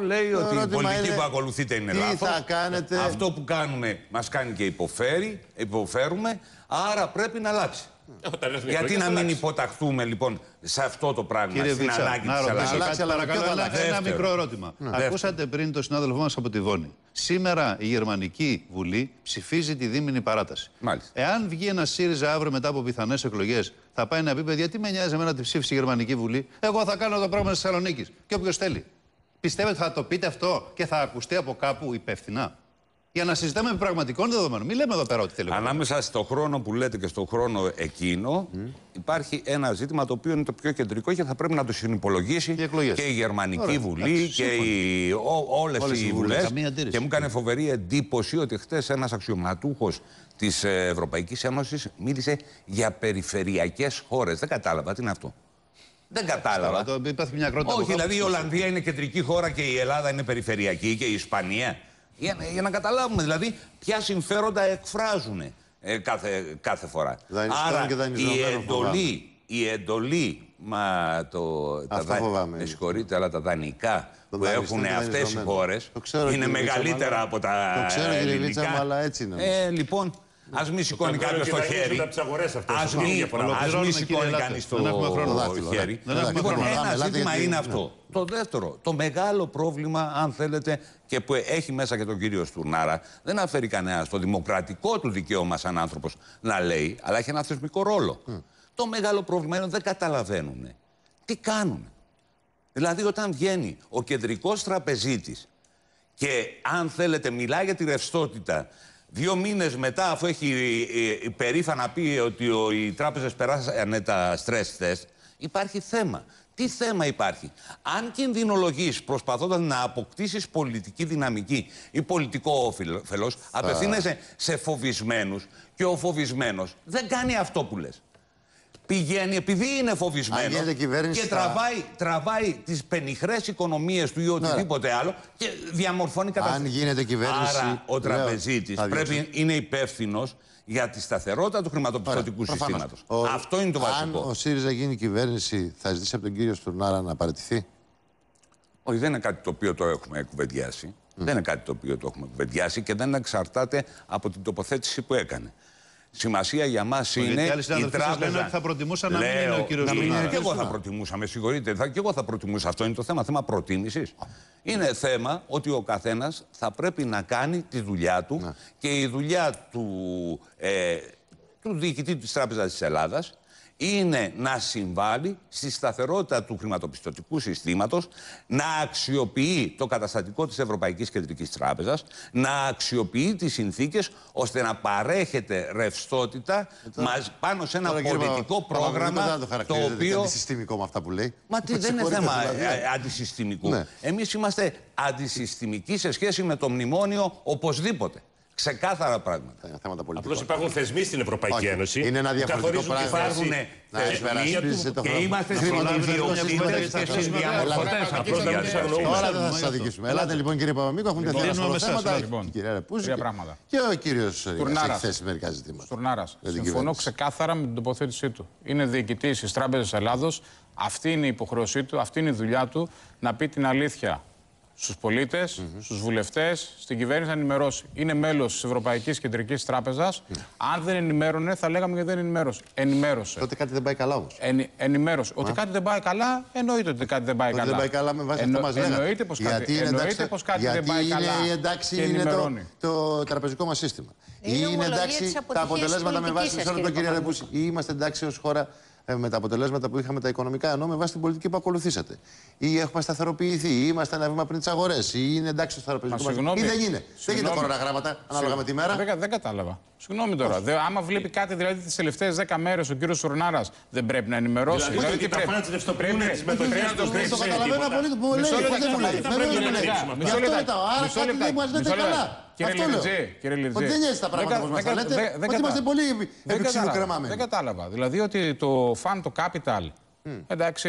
λέει Το ότι η ερώτημα πολιτική είναι που ακολουθείτε είναι τι λάθος. θα κάνετε. Αυτό που κάνουμε μας κάνει και υποφέρει, υποφέρουμε, άρα πρέπει να αλλάξει. Όταν έρθουν οι Γιατί εκλογές, να θα μην αλλάξει. υποταχθούμε λοιπόν σε αυτό το πράγμα, Κύριε στην Βίτσα, ανάγκη να της ρωτήσω αλλαγής. αλλάξει, κάτι αλλά παρακαλώ, ποιο θα ένα, αλλάξει. ένα Δεύτερο. μικρό ερώτημα. Ακούσατε πριν τον συνάδελφό μας από τη Βόνη. Σήμερα η Γερμανική Βουλή ψηφίζει τη δίμηνη παράταση. Μάλιστα. Εάν βγει ένα ΣΥΡΙΖΑ αύριο μετά από πιθανές εκλογές, θα πάει να πει: Παιδιά, τι με νοιάζει εμένα τη ψήφισε η Γερμανική Βουλή; Εγώ θα κάνω το πρόγραμμα της Θεσσαλονίκης. Και όποιος θέλει. Πιστεύετε θα το πείτε αυτό και θα ακουστεί από κάπου υπεύθυνα; Για να συζητάμε με πραγματικών δεδομένων. Μην λέμε εδώ πέρα ό,τι θέλουμε. Ανάμεσα στο χρόνο που λέτε και στο χρόνο εκείνο υπάρχει ένα ζήτημα το οποίο είναι το πιο κεντρικό και θα πρέπει να το συνυπολογίσει Οι εκλογές. και η Γερμανική Ωραία, Βουλή εντάξει, και οι, ό, όλες, Όλες οι οι βουλές. βουλές. Καμία αντίρρηση. Και μου έκανε φοβερή εντύπωση ότι χτες ένας αξιωματούχος της ε, Ευρωπαϊκής Ένωσης μίλησε για περιφερειακές χώρες. Δεν κατάλαβα τι είναι αυτό. Δεν κατάλαβα. Τώρα, το- Υπάρχει μια κρότα. Όχι, δηλαδή η Ολλανδία είναι κεντρική χώρα και η Ελλάδα είναι περιφερειακή και η Ισπανία. Για, για να καταλάβουμε δηλαδή ποια συμφέροντα εκφράζουν ε, κάθε, κάθε φορά. Δανειστών Άρα και η δανειζομένων εντολή, η εντολή, μα το, τα Αυτό δα- φοβάμαι. με συγχωρείτε, αλλά τα δανεικά Των που δανειστών έχουν και αυτές οι δανειζομένων. χώρες Το ξέρω, είναι κύριε Βίτσα, μεγαλύτερα αλλά- από τα Το ξέρω, κύριε ελληνικά. Βίτσα, αλλά έτσι είναι. Ε, λοιπόν, ας μην σηκώνει βγάλουν κάποιος και το δανείζονται χέρι. από τις αγορές αυτές, Ας αυτό είναι μην, διαφορά. ας μην Ολοκληρώνουμε, κύριε σηκώνει Λάτε. κανείς το Δεν έχουμε χρόνο. Το δάχτυλο, χέρι. ναι. Δεν έχουμε Λοιπόν, χρόνο. ένα Ελάτε, ζήτημα γιατί- είναι ναι. αυτό. Το δεύτερο, το μεγάλο πρόβλημα, αν θέλετε, και που έχει μέσα και τον κύριο Στουρνάρα, δεν αφαιρεί κανένα το δημοκρατικό του δικαίωμα σαν άνθρωπος να λέει, αλλά έχει ένα θεσμικό ρόλο. Το μεγάλο πρόβλημα είναι ότι δεν καταλαβαίνουν τι κάνουν. Δηλαδή, όταν βγαίνει ο κεντρικός τραπεζίτης και αν θέλετε μιλάει για τη ρευστότητα δύο μήνες μετά αφού έχει ε, ε, περήφανα πει ότι ο, οι τράπεζες περάσανε τα stress test υπάρχει θέμα. Τι θέμα υπάρχει; Αν κινδυνολογείς προσπαθώντας να αποκτήσεις πολιτική δυναμική ή πολιτικό όφελος, απευθύνεσαι σε φοβισμένους και ο φοβισμένος δεν κάνει αυτό που λες. Πηγαίνει επειδή είναι φοβισμένος Αν γίνεται κυβέρνηση και θα- τραβάει, τραβάει τις πενιχρές οικονομίες του ή οτιδήποτε άλλο και διαμορφώνει κατάσταση. Αν γίνεται κυβέρνηση, Άρα ο λέω, τραπεζίτης θα διώξει. πρέπει είναι υπεύθυνος για τη σταθερότητα του χρηματοπιστωτικού Ωραία, προφανώς. συστήματος. Ο- Αυτό είναι το βασικό. Αν ο ΣΥΡΙΖΑ γίνει κυβέρνηση, θα ζητήσει από τον κύριο Στουρνάρα να παραιτηθεί; Όχι, δεν είναι κάτι το οποίο το έχουμε κουβεντιάσει. Δεν είναι κάτι το οποίο το έχουμε κουβεντιάσει και δεν εξαρτάται από την τοποθέτηση που έκανε. Σημασία για μας είναι. γιατί άλλοι η συνάδελφοί σας τράπεζα. λένε ότι θα προτιμούσαν να μην Λέω, είναι ο κύριος να μην είναι. Στουρνάρας. Και εγώ θα προτιμούσα, με συγχωρείτε. Θα, και εγώ θα προτιμούσα. Αυτό είναι το θέμα. Θέμα προτίμησης. Είναι θέμα ότι ο καθένας θα πρέπει να κάνει τη δουλειά του και η δουλειά του, ε, του διοικητή της Τράπεζας της Ελλάδας είναι να συμβάλλει στη σταθερότητα του χρηματοπιστωτικού συστήματος, να αξιοποιεί το καταστατικό της Ευρωπαϊκής Κεντρικής Τράπεζας, να αξιοποιεί τις συνθήκες ώστε να παρέχεται ρευστότητα μας πάνω σε ένα Τώρα, κύριε πολιτικό Παπα- Παπαδημητρίου, δεν πρόγραμμα το το χαρακτηρίζετε οποίο... αντισυστημικό με αυτά που λέει. Μα τι, δεν είναι Συγχωρείτε, θέμα δηλαδή. ε, αντισυστημικού. Ναι. Εμείς είμαστε αντισυστημικοί σε σχέση με το μνημόνιο οπωσδήποτε. Ξεκάθαρα πράγματα. Είναι θέματα πολιτικών. Απλώς υπάρχουν θεσμοί στην Ευρωπαϊκή Όχι. Ένωση. Είναι ένα που διαφορετικό καθορίζουν και πράγμα. βάση Υπάρχουνε Να θεσμοί υπερασπίζεσαι το Και χρόνο. είμαστε Χρηματοπιστωτικό συνειδιοκτήτες σύστημα. και συνδιαμορφωτές Έλα, αυτής της έλα, διαδικασίας. έλα, Τώρα Ξέρουμε, δεν θα σας γι' αυτό. αδικήσουμε. Ελάτε λοιπόν κύριε Παπαμίκο, έχουν τεθεί ένα κλείνουμε σωρό με εσάς, θέματα. λοιπόν. Η Κυρία Ρεπούση Τρία και- πράγματα. Και ο κύριος Τουρνάρας. έχει θέσει μερικά ζητήματα. Τουρνάρας. Για την Συμφωνώ κυβέρνηση. ξεκάθαρα με την τοποθέτησή του. Είναι διοικητής της Τράπεζας Ελλάδος. Αυτή είναι η υποχρέωσή του, αυτή είναι η δουλειά του να πει την αλήθεια στους πολίτες, στους βουλευτές, στην κυβέρνηση να ενημερώσει. Είναι μέλος της Ευρωπαϊκής Κεντρικής Τράπεζας. Αν δεν ενημέρωνε, θα λέγαμε γιατί δεν ενημέρωσε. Ενημέρωσε. Τότε κάτι δεν πάει καλά όμως. Ενη, ενημέρωσε. Ότι κάτι δεν πάει καλά, εννοείται ότι κάτι δεν πάει Ότι καλά. δεν πάει καλά με βάση Εννο- αυτό μας λέγατε. Εννοείται πως κάτι, Γιατί είναι εννοείται εντάξει- πως κάτι γιατί δεν πάει είναι καλά. η εντάξει και είναι το, ενημερώνει. το τραπεζικό μας σύστημα. Είναι είναι ομολογία εντάξει της τα αποτυχίας αποτελέσματα με της βάση πολιτικής μισό λεπτό, σας, κύριε κύριε Ρεπούση. Ή είμαστε εντάξει ως χώρα ε, με τα αποτελέσματα που είχαμε τα οικονομικά, ενώ με βάση την πολιτική που ακολουθήσατε. Ή έχουμε σταθεροποιηθεί, ή είμαστε ένα βήμα πριν τις αγορές, ή είναι εντάξει στο τραπεζικό Μα μα συγγνώμη. Ή δεν είναι. Δεν Συγγνώμη. γίνεται κοροναγράμματα ανάλογα με τη μέρα. Δεν, κα- δεν κατάλαβα. Συγγνώμη τώρα. Δε, άμα βλέπει κάτι δηλαδή τις τελευταίες 10 μέρες ο κύριος Σουρνάρας, δεν πρέπει να ενημερώσει. Δηλαδή, και τι τα πρέπει. φάνατς ρευστοποιούν Πρέπει- τις μετοχές πρέπει να τους, το δεν κρύψει. Το ξέρει καταλαβαίνω τίποτα. απολύτω που μου λέει. Μισό πώς λεπτό, δεν μου λέει. θα Με πρέπει δεν να μου λέει. ελέγξουμε. Γι' Μισό αυτό λεπτό. ρωτάω. Άρα Μισό κάτι λεπτό. δεν μας λέτε Μισό λεπτό. καλά. Κύριε Αυτό λέω. Λιριτζή, κύριε Λιριτζή. Ότι δεν νοιάζει τα πράγματα Δεν που κα- μας τα δεν κα- λέτε. δεν- δεν Ότι είμαστε κατάλαβα. πολύ Δεν επί ξύλου κατάλαβα. κρεμαμένοι. Δεν κατάλαβα. Δηλαδή ότι το φαν το capital. Εντάξει,